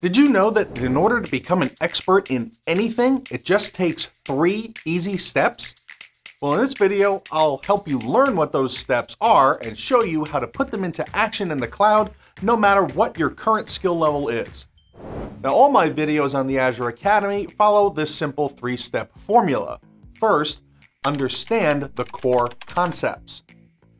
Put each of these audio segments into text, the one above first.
Did you know that in order to become an expert in anything, it just takes three easy steps? Well, in this video, I'll help you learn what those steps are and show you how to put them into action in the cloud, no matter what your current skill level is. Now, all my videos on the Azure Academy follow this simple three-step formula. First, understand the core concepts.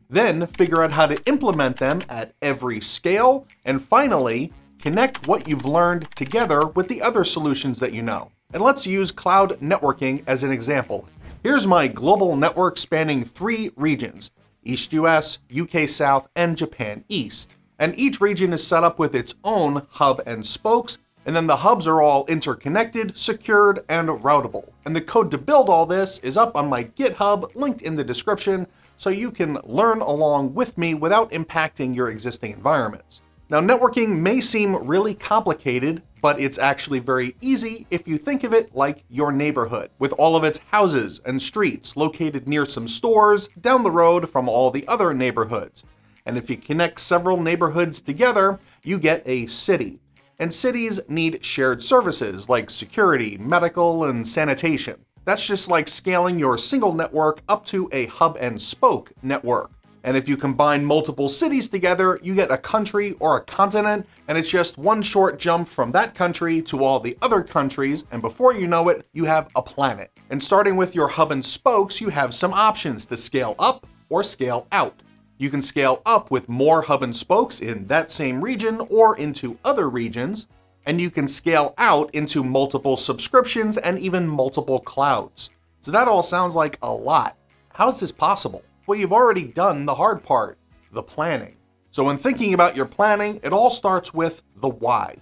Then figure out how to implement them at every scale, and finally, Connect what you've learned together with the other solutions that you know. And let's use cloud networking as an example. Here's my global network spanning three regions, East US, UK South, and Japan East. And each region is set up with its own hub and spokes, and then the hubs are all interconnected, secured, and routable. And the code to build all this is up on my GitHub, linked in the description, so you can learn along with me without impacting your existing environments. Now, networking may seem really complicated, but it's actually very easy if you think of it like your neighborhood, with all of its houses and streets located near some stores down the road from all the other neighborhoods. And if you connect several neighborhoods together, you get a city. And cities need shared services like security, medical, and sanitation. That's just like scaling your single network up to a hub and spoke network. And if you combine multiple cities together, you get a country or a continent, and it's just one short jump from that country to all the other countries, and before you know it, you have a planet. And starting with your hub and spokes, you have some options to scale up or scale out. You can scale up with more hub and spokes in that same region or into other regions, and you can scale out into multiple subscriptions and even multiple clouds. So that all sounds like a lot. How is this possible? Well, you've already done the hard part, the planning. So when thinking about your planning, it all starts with the why.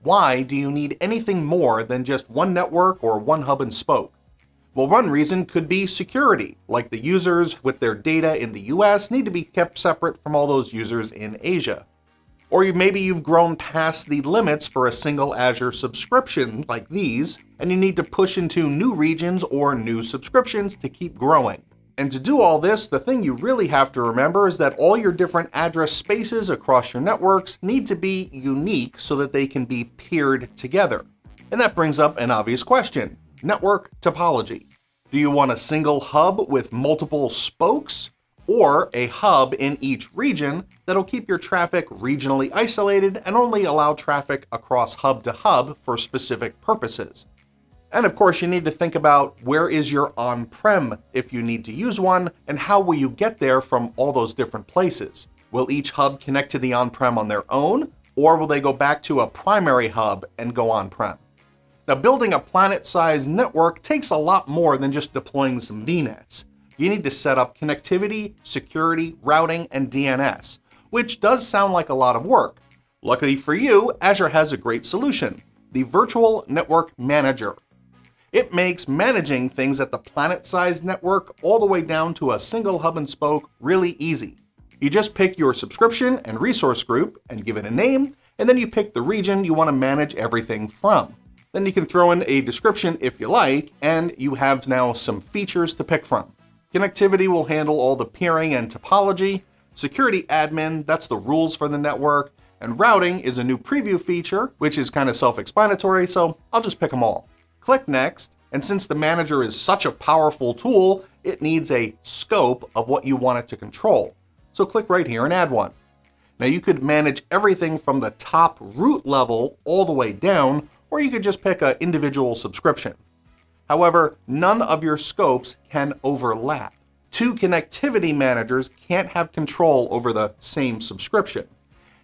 Why do you need anything more than just one network or one hub and spoke? Well, one reason could be security, like the users with their data in the US need to be kept separate from all those users in Asia. Or maybe you've grown past the limits for a single Azure subscription like these, and you need to push into new regions or new subscriptions to keep growing. And to do all this, the thing you really have to remember is that all your different address spaces across your networks need to be unique so that they can be peered together. And that brings up an obvious question, network topology. Do you want a single hub with multiple spokes? Or a hub in each region that'll keep your traffic regionally isolated and only allow traffic across hub to hub for specific purposes? And of course, you need to think about where is your on-prem if you need to use one, and how will you get there from all those different places? Will each hub connect to the on-prem on their own, or will they go back to a primary hub and go on-prem? Now, building a planet-sized network takes a lot more than just deploying some VNets. You need to set up connectivity, security, routing, and DNS, which does sound like a lot of work. Luckily for you, Azure has a great solution, the Virtual Network Manager. It makes managing things at the planet-sized network all the way down to a single hub and spoke really easy. You just pick your subscription and resource group and give it a name, and then you pick the region you want to manage everything from. Then you can throw in a description if you like, and you have now some features to pick from. Connectivity will handle all the peering and topology. Security admin, that's the rules for the network. And routing is a new preview feature, which is kind of self-explanatory, so I'll just pick them all. Click Next, and since the manager is such a powerful tool, it needs a scope of what you want it to control. So click right here and add one. Now you could manage everything from the top root level all the way down, or you could just pick an individual subscription. However, none of your scopes can overlap. Two connectivity managers can't have control over the same subscription.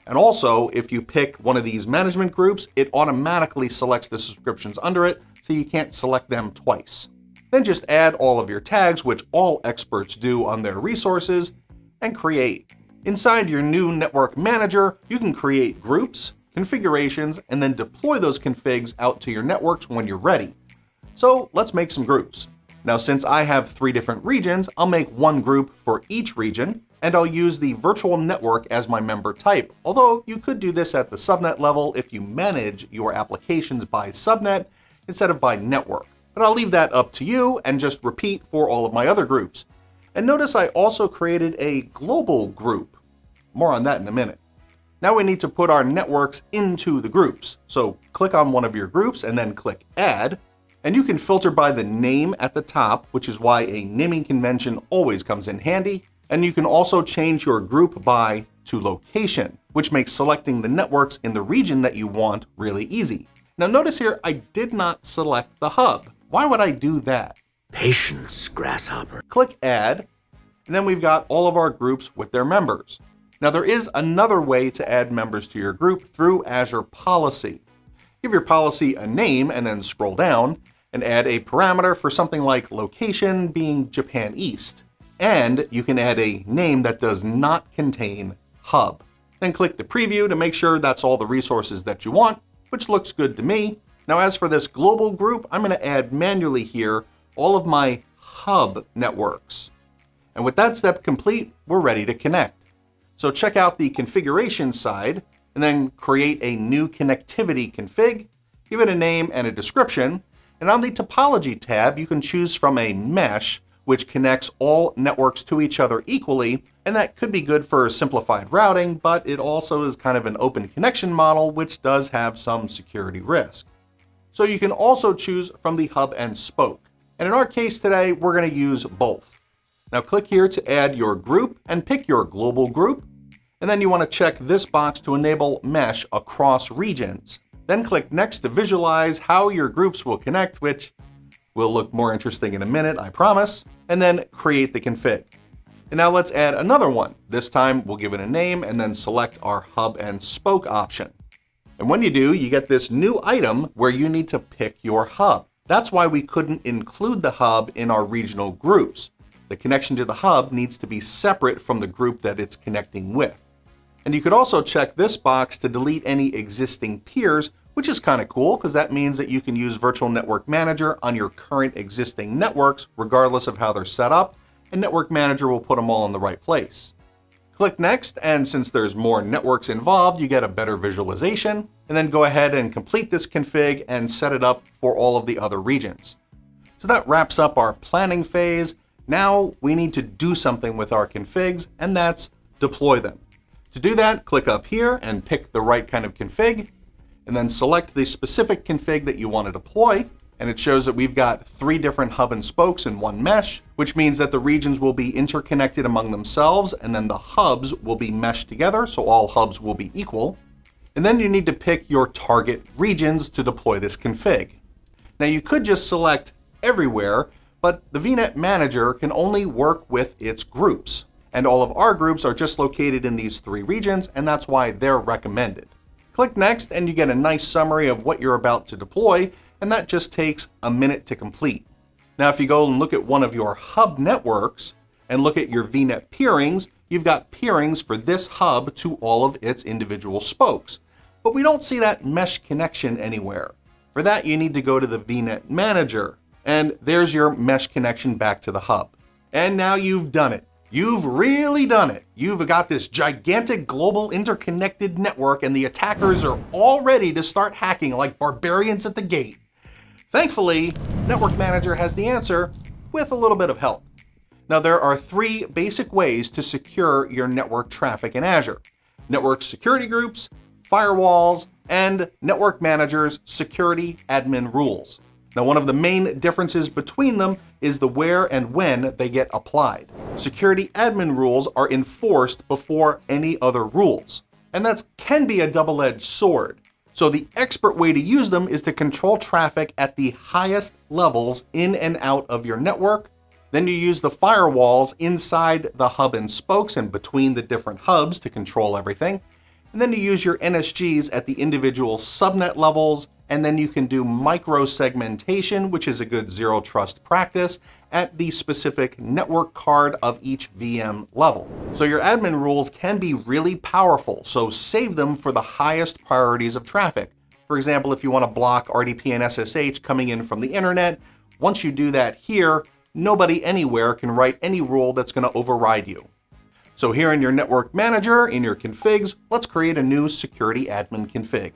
And also, if you pick one of these management groups, it automatically selects the subscriptions under it, so you can't select them twice. Then just add all of your tags, which all experts do on their resources, and create. Inside your new network manager, you can create groups, configurations, and then deploy those configs out to your networks when you're ready. So let's make some groups. Now, since I have three different regions, I'll make one group for each region, and I'll use the virtual network as my member type, although you could do this at the subnet level if you manage your applications by subnet instead of by network. But I'll leave that up to you and just repeat for all of my other groups. And notice I also created a global group. More on that in a minute. Now we need to put our networks into the groups. So click on one of your groups and then click Add. And you can filter by the name at the top, which is why a naming convention always comes in handy. And you can also change your group by to location, which makes selecting the networks in the region that you want really easy. Now notice here, I did not select the hub. Why would I do that? Patience, Grasshopper. Click Add, and then we've got all of our groups with their members. Now there is another way to add members to your group through Azure Policy. Give your policy a name and then scroll down and add a parameter for something like location being Japan East. And you can add a name that does not contain hub. Then click the preview to make sure that's all the resources that you want, which looks good to me. Now as for this global group, I'm going to add manually here all of my hub networks. And with that step complete, we're ready to connect. So check out the configuration side and then create a new connectivity config, give it a name and a description. And on the topology tab, you can choose from a mesh which connects all networks to each other equally. And that could be good for simplified routing, but it also is kind of an open connection model, which does have some security risk. So you can also choose from the hub and spoke. And in our case today, we're going to use both. Now click here to add your group and pick your global group. And then you want to check this box to enable mesh across regions. Then click next to visualize how your groups will connect, which will look more interesting in a minute, I promise. And then create the config. And now let's add another one. This time we'll give it a name and then select our hub and spoke option. And when you do, you get this new item where you need to pick your hub. That's why we couldn't include the hub in our regional groups. The connection to the hub needs to be separate from the group that it's connecting with. And you could also check this box to delete any existing peers, which is kind of cool because that means that you can use Virtual Network Manager on your current existing networks, regardless of how they're set up, and Network Manager will put them all in the right place. Click Next, and since there's more networks involved, you get a better visualization, and then go ahead and complete this config and set it up for all of the other regions. So that wraps up our planning phase, now we need to do something with our configs, and that's deploy them. To do that, click up here and pick the right kind of config, and then select the specific config that you want to deploy. And it shows that we've got three different hub and spokes in one mesh, which means that the regions will be interconnected among themselves, and then the hubs will be meshed together, so all hubs will be equal. And then you need to pick your target regions to deploy this config. Now you could just select everywhere, but the VNet Manager can only work with its groups. And all of our groups are just located in these three regions, and that's why they're recommended. Click Next, and you get a nice summary of what you're about to deploy, and that just takes a minute to complete. Now, if you go and look at one of your hub networks and look at your VNet peerings, you've got peerings for this hub to all of its individual spokes. But we don't see that mesh connection anywhere. For that, you need to go to the VNet Manager and there's your mesh connection back to the hub. And now you've done it. You've really done it. You've got this gigantic global interconnected network and the attackers are all ready to start hacking like barbarians at the gate. Thankfully, Network Manager has the answer with a little bit of help. Now there are three basic ways to secure your network traffic in Azure. Network security groups, firewalls, and Network Manager's security admin rules. Now, one of the main differences between them is the where and when they get applied. Security admin rules are enforced before any other rules. And that can be a double-edged sword. So the expert way to use them is to control traffic at the highest levels in and out of your network. Then you use the firewalls inside the hub and spokes and between the different hubs to control everything. And then you use your NSGs at the individual subnet levels and then you can do micro segmentation, which is a good zero trust practice, at the specific network card of each VM level. So your admin rules can be really powerful, so save them for the highest priorities of traffic. For example, if you want to block RDP and SSH coming in from the internet, once you do that here, nobody anywhere can write any rule that's going to override you. So here in your network manager, in your configs, let's create a new security admin config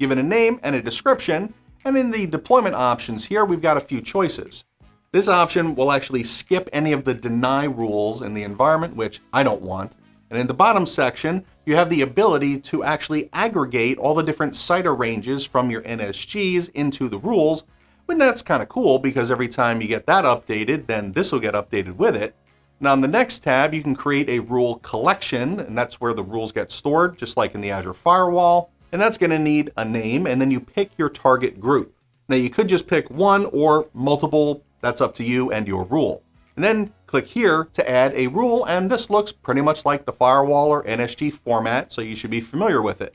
give it a name and a description, and in the deployment options here, we've got a few choices. This option will actually skip any of the deny rules in the environment, which I don't want. And in the bottom section, you have the ability to actually aggregate all the different CIDR ranges from your NSGs into the rules. And that's kind of cool because every time you get that updated, then this will get updated with it. Now on the next tab, you can create a rule collection, and that's where the rules get stored, just like in the Azure Firewall. And that's gonna need a name, and then you pick your target group. Now you could just pick one or multiple, that's up to you and your rule. And then click here to add a rule, and this looks pretty much like the firewall or NSG format, so you should be familiar with it.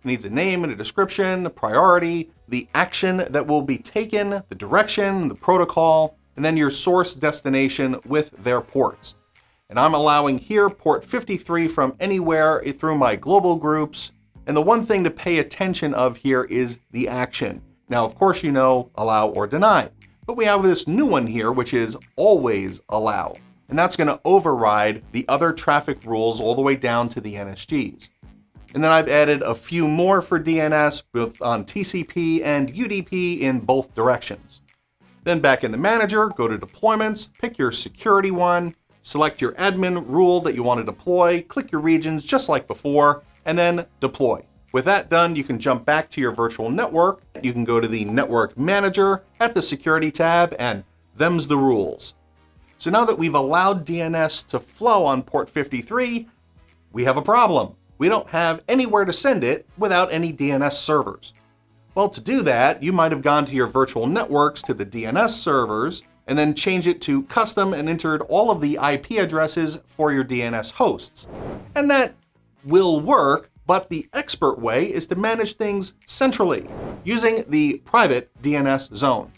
It needs a name and a description, a priority, the action that will be taken, the direction, the protocol, and then your source destination with their ports. And I'm allowing here port 53 from anywhere through my global groups. And the one thing to pay attention of here is the action. Now, of course, you know allow or deny, but we have this new one here, which is always allow. And that's going to override the other traffic rules all the way down to the NSGs. And then I've added a few more for DNS, both on TCP and UDP in both directions. Then back in the manager, go to deployments, pick your security one, select your admin rule that you want to deploy, click your regions just like before, and then deploy. With that done, you can jump back to your virtual network. You can go to the network manager at the security tab and them's the rules. So now that we've allowed DNS to flow on port 53, we have a problem. We don't have anywhere to send it without any DNS servers. Well, to do that, you might have gone to your virtual networks to the DNS servers and then changed it to custom and entered all of the IP addresses for your DNS hosts. And that will work, but the expert way is to manage things centrally using the private DNS zone.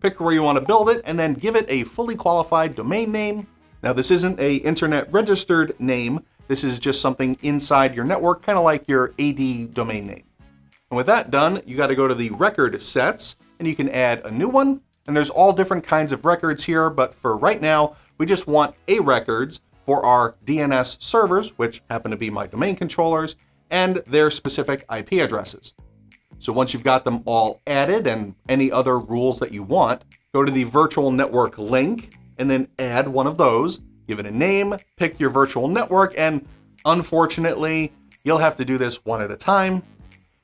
Pick where you want to build it and then give it a fully qualified domain name. Now, this isn't a internet registered name. This is just something inside your network, kind of like your AD domain name. And with that done, you got to go to the record sets and you can add a new one. And there's all different kinds of records here, but for right now, we just want A records for our DNS servers, which happen to be my domain controllers, and their specific IP addresses. So once you've got them all added and any other rules that you want, go to the virtual network link and then add one of those, give it a name, pick your virtual network, and unfortunately, you'll have to do this one at a time.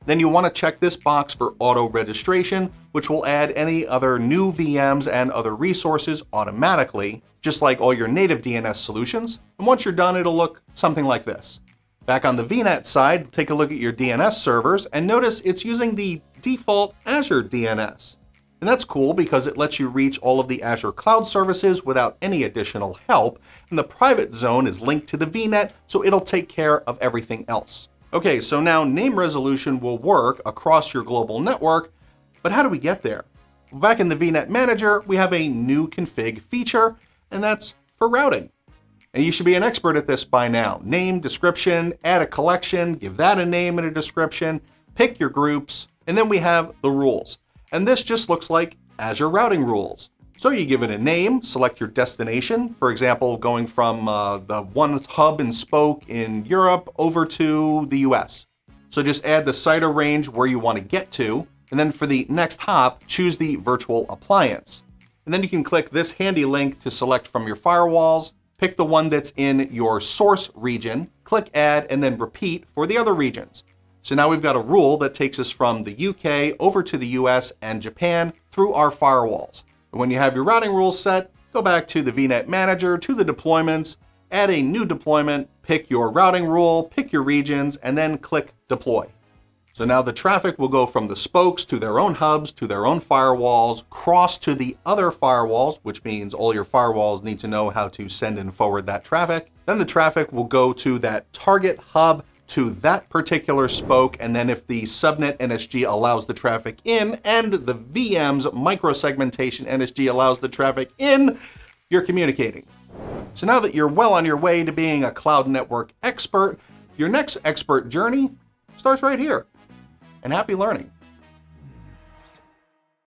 Then you want to check this box for auto registration, which will add any other new VMs and other resources automatically, just like all your native DNS solutions. And once you're done, it'll look something like this. Back on the VNet side, take a look at your DNS servers and notice it's using the default Azure DNS. And that's cool because it lets you reach all of the Azure cloud services without any additional help, and the private zone is linked to the VNet, so it'll take care of everything else. Okay, so now name resolution will work across your global network, but how do we get there? Back in the VNet Manager, we have a new config feature, and that's for routing. And you should be an expert at this by now. Name, description, add a collection, give that a name and a description, pick your groups, and then we have the rules. And this just looks like Azure routing rules. So you give it a name, select your destination, for example, going from uh, the one hub and spoke in Europe over to the US. So just add the CIDR range where you want to get to, and then for the next hop, choose the virtual appliance. And then you can click this handy link to select from your firewalls, pick the one that's in your source region, click add, and then repeat for the other regions. So now we've got a rule that takes us from the UK over to the US and Japan through our firewalls. When you have your routing rules set, go back to the VNet Manager, to the deployments, add a new deployment, pick your routing rule, pick your regions, and then click Deploy. So now the traffic will go from the spokes to their own hubs, to their own firewalls, cross to the other firewalls, which means all your firewalls need to know how to send and forward that traffic. Then the traffic will go to that target hub to that particular spoke, and then if the subnet NSG allows the traffic in and the VM's microsegmentation NSG allows the traffic in, you're communicating. So now that you're well on your way to being a cloud network expert, your next expert journey starts right here. And happy learning.